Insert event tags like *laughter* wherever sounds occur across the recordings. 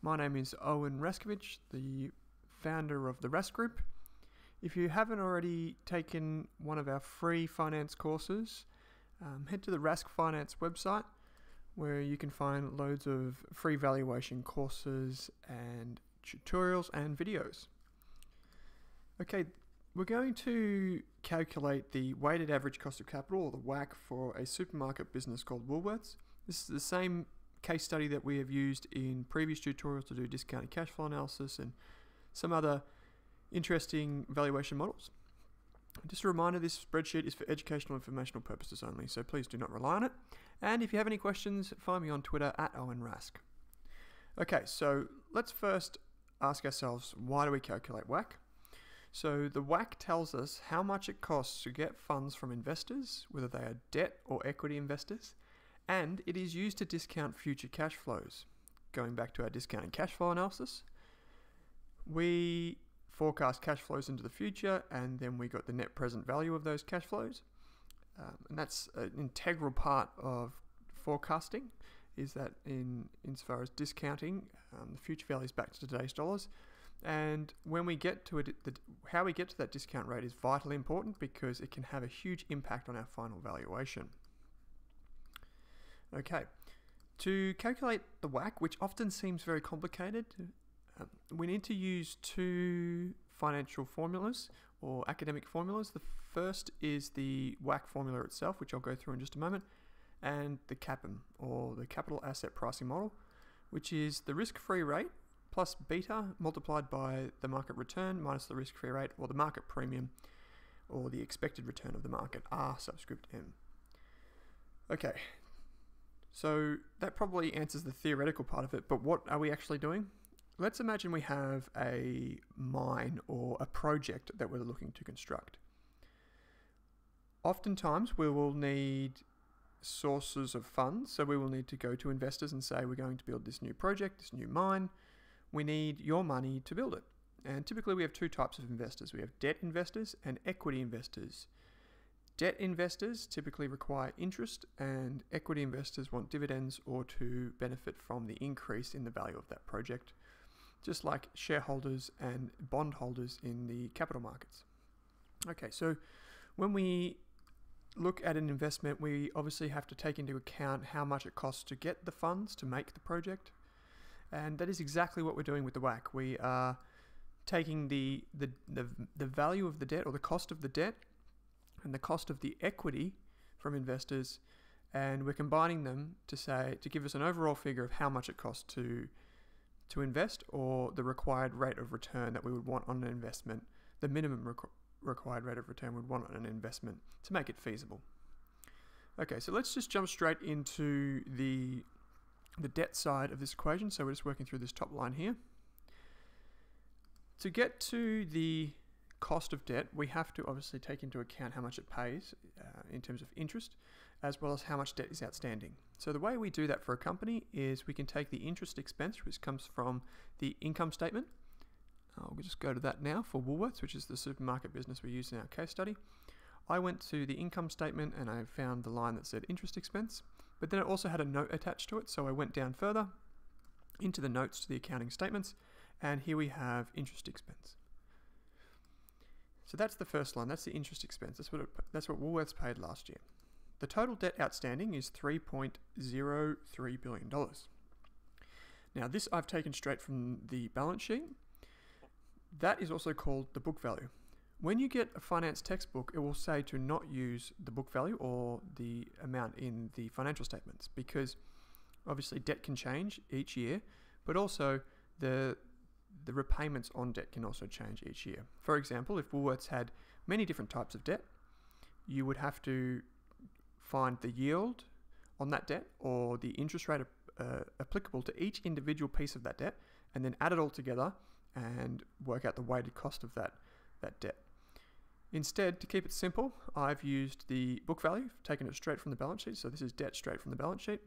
My name is Owen Raskiewicz, the founder of the Rask Group. If you haven't already taken one of our free finance courses, um, head to the Rask Finance website where you can find loads of free valuation courses and tutorials and videos. Okay, we're going to calculate the weighted average cost of capital, or the WACC, for a supermarket business called Woolworths. This is the same case study that we have used in previous tutorials to do discounted cash flow analysis and some other interesting valuation models. Just a reminder, this spreadsheet is for educational informational purposes only, so please do not rely on it. And if you have any questions, find me on Twitter at Owen Rask. Okay, so let's first ask ourselves, why do we calculate WACC? So the WACC tells us how much it costs to get funds from investors, whether they are debt or equity investors, and it is used to discount future cash flows. Going back to our discounted cash flow analysis, we forecast cash flows into the future and then we got the net present value of those cash flows. Um, and that's an integral part of forecasting is that in insofar as discounting um, the future values back to today's dollars and when we get to it the, how we get to that discount rate is vitally important because it can have a huge impact on our final valuation Okay, to calculate the WACC, which often seems very complicated, um, we need to use two financial formulas or academic formulas. The first is the WACC formula itself, which I'll go through in just a moment, and the CAPM, or the Capital Asset Pricing Model, which is the risk-free rate plus beta multiplied by the market return minus the risk-free rate, or the market premium, or the expected return of the market, R subscript M. Okay, so that probably answers the theoretical part of it, but what are we actually doing? Let's imagine we have a mine or a project that we're looking to construct. Oftentimes we will need sources of funds, so we will need to go to investors and say we're going to build this new project, this new mine. We need your money to build it. And typically we have two types of investors. We have debt investors and equity investors. Debt investors typically require interest, and equity investors want dividends or to benefit from the increase in the value of that project, just like shareholders and bondholders in the capital markets. Okay, so when we look at an investment, we obviously have to take into account how much it costs to get the funds to make the project. And that is exactly what we're doing with the WACC. We are taking the, the, the, the value of the debt or the cost of the debt and the cost of the equity from investors and we're combining them to say to give us an overall figure of how much it costs to to invest or the required rate of return that we would want on an investment the minimum requ required rate of return we'd want on an investment to make it feasible. Okay so let's just jump straight into the the debt side of this equation. So we're just working through this top line here. To get to the cost of debt, we have to obviously take into account how much it pays uh, in terms of interest, as well as how much debt is outstanding. So the way we do that for a company is we can take the interest expense, which comes from the income statement. I'll just go to that now for Woolworths, which is the supermarket business we use in our case study. I went to the income statement and I found the line that said interest expense, but then it also had a note attached to it, so I went down further into the notes to the accounting statements, and here we have interest expense. So that's the first line. That's the interest expense. That's what it, that's what Woolworths paid last year. The total debt outstanding is $3.03 billion. Now, this I've taken straight from the balance sheet. That is also called the book value. When you get a finance textbook, it will say to not use the book value or the amount in the financial statements because obviously debt can change each year, but also the the repayments on debt can also change each year. For example, if Woolworths had many different types of debt, you would have to find the yield on that debt or the interest rate uh, applicable to each individual piece of that debt and then add it all together and work out the weighted cost of that, that debt. Instead, to keep it simple, I've used the book value, taken it straight from the balance sheet. So this is debt straight from the balance sheet.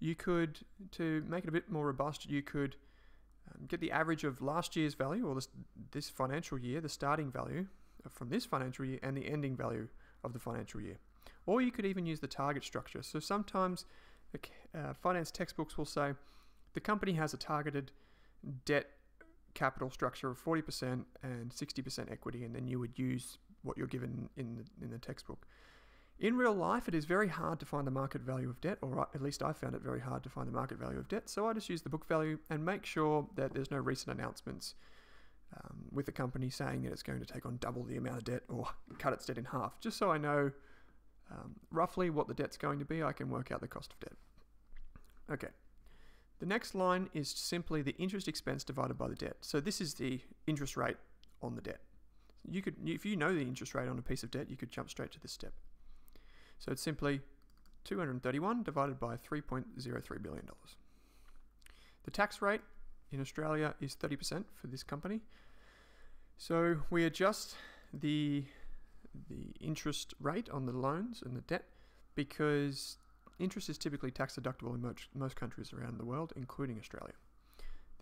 You could, to make it a bit more robust, you could um, get the average of last year's value or this, this financial year, the starting value from this financial year and the ending value of the financial year. Or you could even use the target structure. So sometimes uh, finance textbooks will say the company has a targeted debt capital structure of 40% and 60% equity, and then you would use what you're given in the, in the textbook. In real life, it is very hard to find the market value of debt, or at least I found it very hard to find the market value of debt. So I just use the book value and make sure that there's no recent announcements um, with the company saying that it's going to take on double the amount of debt or cut its debt in half. Just so I know um, roughly what the debt's going to be, I can work out the cost of debt. Okay. The next line is simply the interest expense divided by the debt. So this is the interest rate on the debt. You could, if you know the interest rate on a piece of debt, you could jump straight to this step. So it's simply 231 divided by $3.03 billion. The tax rate in Australia is 30% for this company. So we adjust the the interest rate on the loans and the debt because interest is typically tax deductible in most, most countries around the world, including Australia.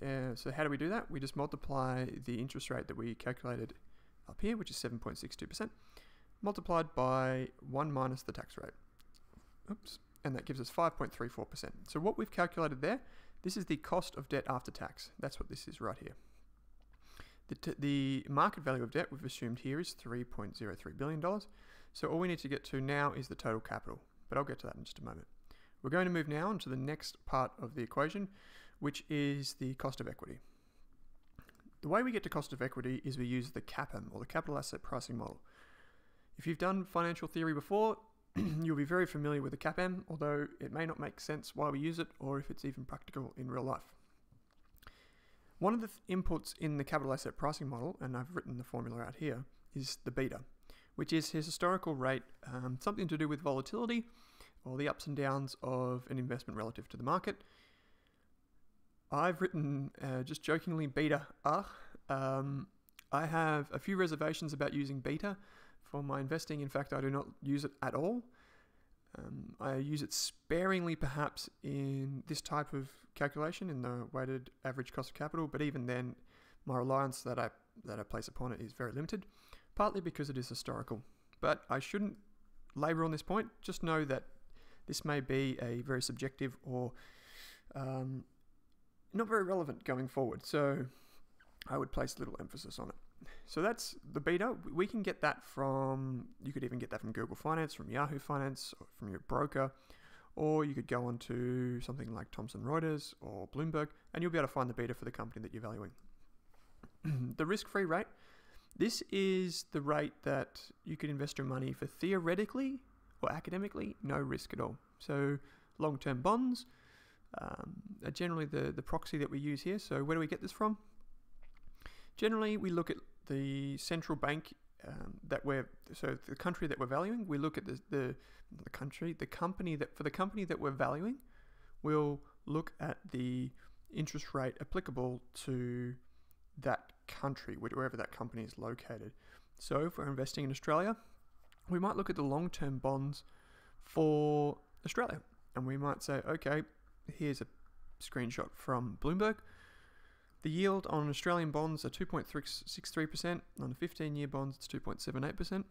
Uh, so how do we do that? We just multiply the interest rate that we calculated up here, which is 7.62%, multiplied by 1 minus the tax rate. Oops. And that gives us 5.34%. So what we've calculated there, this is the cost of debt after tax. That's what this is right here. The, the market value of debt we've assumed here is $3.03 billion. So all we need to get to now is the total capital. But I'll get to that in just a moment. We're going to move now into the next part of the equation, which is the cost of equity. The way we get to cost of equity is we use the CAPM, or the Capital Asset Pricing Model. If you've done financial theory before, *clears throat* you'll be very familiar with the CAPM, although it may not make sense why we use it or if it's even practical in real life. One of the th inputs in the capital asset pricing model, and I've written the formula out here, is the beta, which is his historical rate, um, something to do with volatility or the ups and downs of an investment relative to the market. I've written uh, just jokingly beta R. Um, I have a few reservations about using beta for my investing. In fact, I do not use it at all. Um, I use it sparingly, perhaps, in this type of calculation in the weighted average cost of capital, but even then, my reliance that I that I place upon it is very limited, partly because it is historical. But I shouldn't labour on this point. Just know that this may be a very subjective or um, not very relevant going forward. So I would place little emphasis on it. So that's the beta. We can get that from, you could even get that from Google Finance, from Yahoo Finance, from your broker, or you could go on to something like Thomson Reuters or Bloomberg, and you'll be able to find the beta for the company that you're valuing. *clears throat* the risk free rate this is the rate that you could invest your money for theoretically or academically, no risk at all. So long term bonds um, are generally the, the proxy that we use here. So where do we get this from? Generally, we look at the central bank um, that we're so the country that we're valuing. We look at the, the the country, the company that for the company that we're valuing, we'll look at the interest rate applicable to that country, wherever that company is located. So if we're investing in Australia, we might look at the long-term bonds for Australia, and we might say, okay, here's a screenshot from Bloomberg. The yield on Australian bonds are 2.63%, on 15 year bonds it's 2.78%.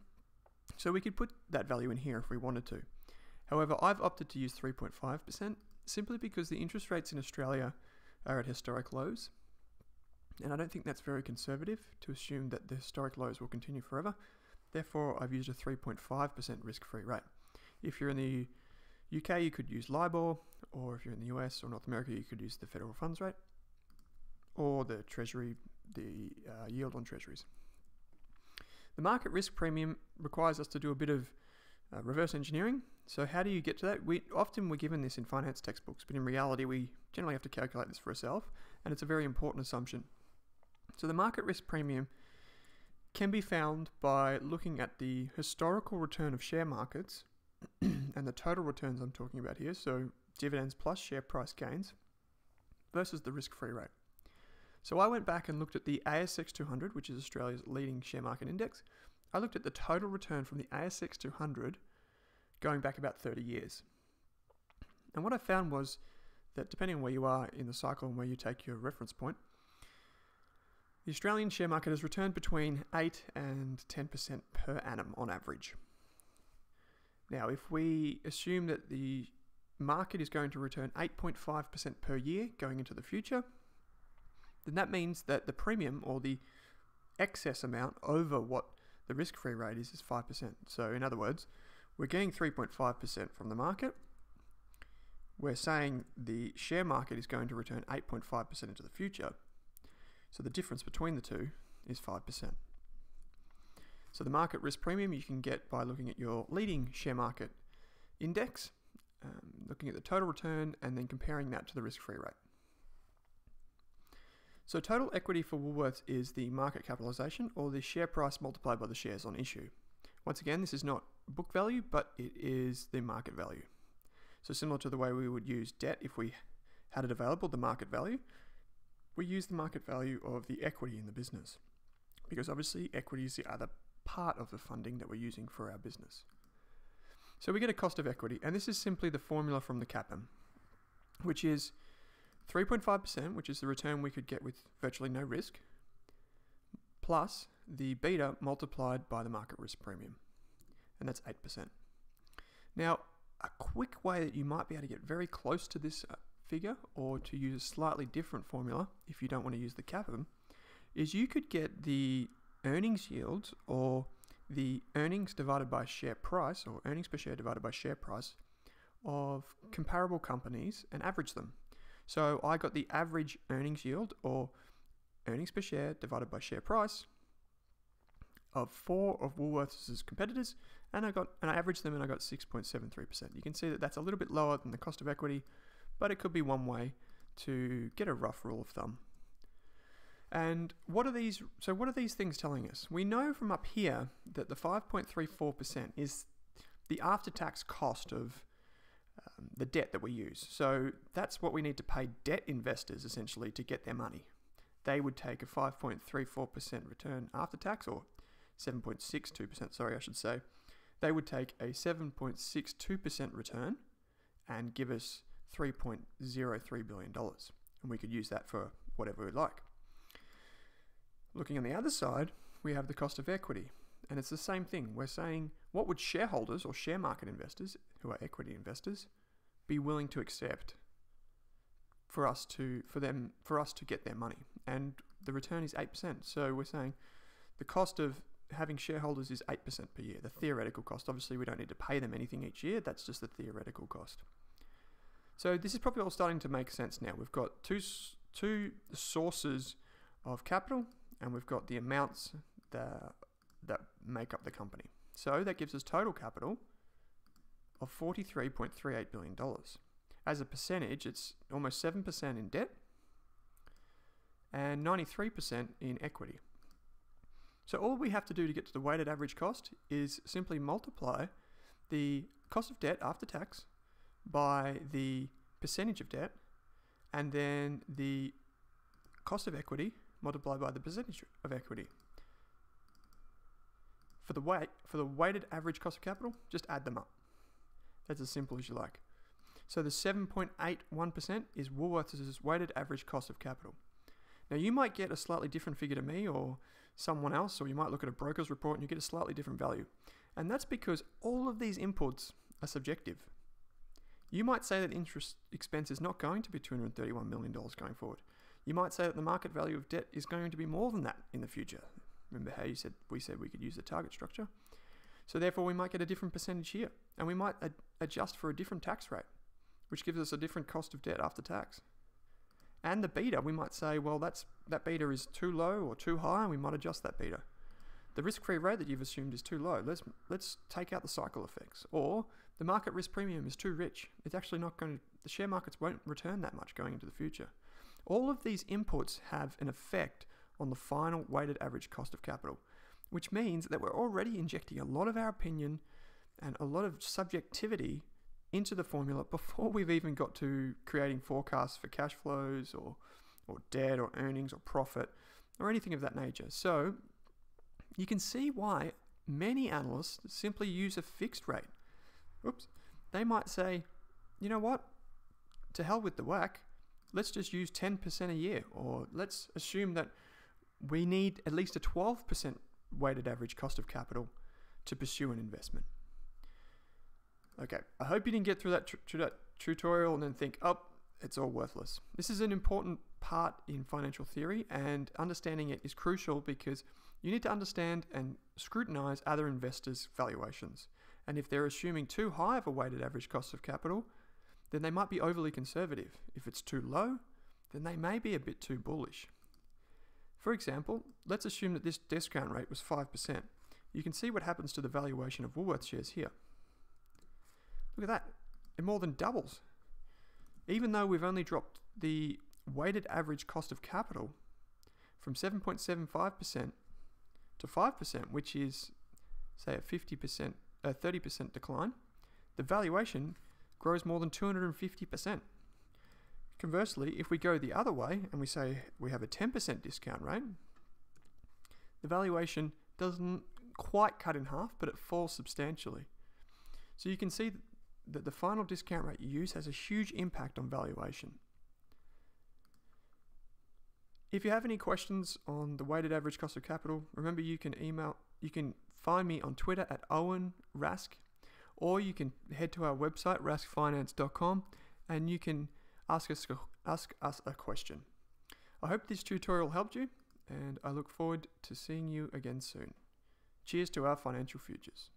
So we could put that value in here if we wanted to. However, I've opted to use 3.5% simply because the interest rates in Australia are at historic lows. And I don't think that's very conservative to assume that the historic lows will continue forever. Therefore, I've used a 3.5% risk free rate. If you're in the UK, you could use LIBOR, or if you're in the US or North America, you could use the federal funds rate or the treasury, the uh, yield on treasuries. The market risk premium requires us to do a bit of uh, reverse engineering. So how do you get to that? We often we're given this in finance textbooks, but in reality we generally have to calculate this for ourselves, and it's a very important assumption. So the market risk premium can be found by looking at the historical return of share markets *clears throat* and the total returns I'm talking about here, so dividends plus share price gains versus the risk-free rate. So I went back and looked at the ASX 200, which is Australia's leading share market index. I looked at the total return from the ASX 200 going back about 30 years. And what I found was that depending on where you are in the cycle and where you take your reference point, the Australian share market has returned between 8 and 10% per annum on average. Now, if we assume that the market is going to return 8.5% per year going into the future, then that means that the premium or the excess amount over what the risk free rate is is 5%. So, in other words, we're getting 3.5% from the market. We're saying the share market is going to return 8.5% into the future. So, the difference between the two is 5%. So, the market risk premium you can get by looking at your leading share market index, um, looking at the total return, and then comparing that to the risk free rate. So total equity for Woolworths is the market capitalisation or the share price multiplied by the shares on issue. Once again, this is not book value, but it is the market value. So similar to the way we would use debt if we had it available, the market value, we use the market value of the equity in the business. Because obviously equity is the other part of the funding that we're using for our business. So we get a cost of equity, and this is simply the formula from the CAPM, which is 3.5%, which is the return we could get with virtually no risk, plus the beta multiplied by the market risk premium, and that's 8%. Now, a quick way that you might be able to get very close to this uh, figure, or to use a slightly different formula if you don't want to use the CAPM, is you could get the earnings yield or the earnings divided by share price or earnings per share divided by share price of comparable companies and average them. So I got the average earnings yield or earnings per share divided by share price of four of Woolworths' competitors, and I got and I averaged them and I got 6.73%. You can see that that's a little bit lower than the cost of equity, but it could be one way to get a rough rule of thumb. And what are these so what are these things telling us? We know from up here that the 5.34% is the after-tax cost of the debt that we use. So that's what we need to pay debt investors essentially to get their money. They would take a 5.34% return after tax, or 7.62%, sorry, I should say. They would take a 7.62% return and give us $3.03 billion. And we could use that for whatever we like. Looking on the other side, we have the cost of equity. And it's the same thing. We're saying what would shareholders or share market investors, who are equity investors, be willing to accept for us to for them for us to get their money? And the return is eight percent. So we're saying the cost of having shareholders is 8% per year, the theoretical cost. Obviously, we don't need to pay them anything each year, that's just the theoretical cost. So, this is probably all starting to make sense now. We've got two, two sources of capital, and we've got the amounts that, that make up the company. So that gives us total capital of $43.38 billion. As a percentage, it's almost 7% in debt and 93% in equity. So all we have to do to get to the weighted average cost is simply multiply the cost of debt after tax by the percentage of debt and then the cost of equity multiplied by the percentage of equity. For the weight, for the weighted average cost of capital, just add them up. That's as simple as you like. So the 7.81% is Woolworths' weighted average cost of capital. Now you might get a slightly different figure to me or someone else, or you might look at a broker's report and you get a slightly different value. And that's because all of these inputs are subjective. You might say that interest expense is not going to be $231 million going forward. You might say that the market value of debt is going to be more than that in the future. Remember how you said we said we could use the target structure? So therefore we might get a different percentage here and we might ad- adjust for a different tax rate, which gives us a different cost of debt after tax. And the beta, we might say, well, that's that beta is too low or too high, and we might adjust that beta. The risk-free rate that you've assumed is too low. Let's let's take out the cycle effects. Or the market risk premium is too rich. It's actually not going to. The share markets won't return that much going into the future. All of these inputs have an effect on the final weighted average cost of capital, which means that we're already injecting a lot of our opinion and a lot of subjectivity into the formula before we've even got to creating forecasts for cash flows or, or debt or earnings or profit or anything of that nature. So you can see why many analysts simply use a fixed rate. Oops. They might say, you know what? To hell with the WACC, let's just use 10% a year, or let's assume that we need at least a 12% weighted average cost of capital to pursue an investment. Okay, I hope you didn't get through that, tr- through that tutorial and then think, oh, it's all worthless. This is an important part in financial theory, and understanding it is crucial because you need to understand and scrutinize other investors' valuations. And if they're assuming too high of a weighted average cost of capital, then they might be overly conservative. If it's too low, then they may be a bit too bullish. For example, let's assume that this discount rate was 5%. You can see what happens to the valuation of Woolworths shares here. Look at that, it more than doubles. Even though we've only dropped the weighted average cost of capital from 7.75% to 5%, which is, say, a 50%, a 30% decline, the valuation grows more than 250%. Conversely, if we go the other way and we say we have a 10% discount rate, the valuation doesn't quite cut in half, but it falls substantially. So you can see that the final discount rate you use has a huge impact on valuation. If you have any questions on the weighted average cost of capital, remember you can email, you can find me on Twitter at Owen Rask, or you can head to our website raskfinance.com and you can ask us ask us a question. I hope this tutorial helped you, and I look forward to seeing you again soon. Cheers to our financial futures.